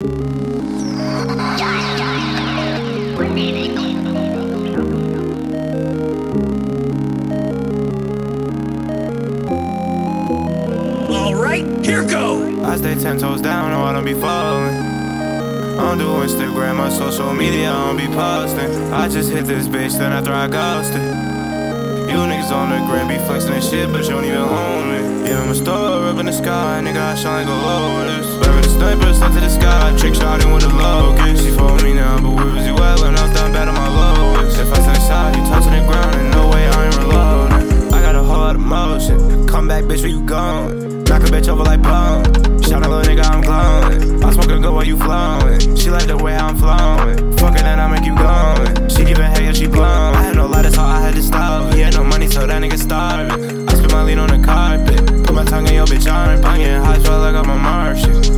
Alright, here go! I stay ten toes down, no, I don't be falling. I do Instagram or social media, I don't be posting. I just hit this bitch, then after I ghosted. You niggas on the gram be flexing and shit, but you don't even own it. Yeah, I'm a star up in the sky, nigga, I shine like a lotus. Bury the sniper, trick shot in with a locust. She follow me now, but where was you at when I was down bad on my lowest? If I send side, you touching the ground, and no way I ain't reloading. I got a whole lot of motion. Come back, bitch, where you gone? Knock a bitch over like bone. Shout out, little nigga, I'm glowing. I smoke a good while you flowing. She like the way I'm flowing. Fuck it, then I make you going. She giving head, yeah, she blowing. I had no light, that's I had to stop. He had no money, so that nigga starving. I spit my lean on the carpet. Put my tongue in your bitch arm. I'm getting feel like I got my Martian.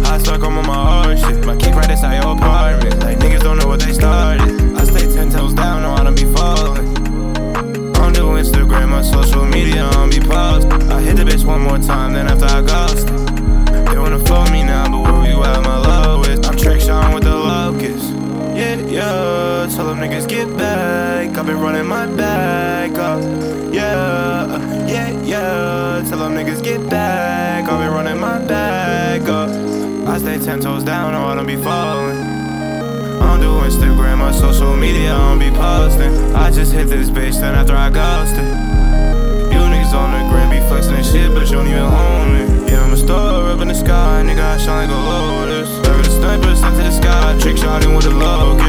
Tell them niggas get back. I've been running my back up. Yeah, yeah, yeah, tell them niggas get back. I've been running my back up. I stay ten toes down, no, I don't be falling. I don't do Instagram or social media, I don't be posting. I just hit this bitch, then after I ghosted. You niggas on the gram be flexing and shit, but you don't even own it. Yeah, I'm a star up in the sky, nigga, I shine like a lotus. The sniper, sent to the sky, trick shot in with a low.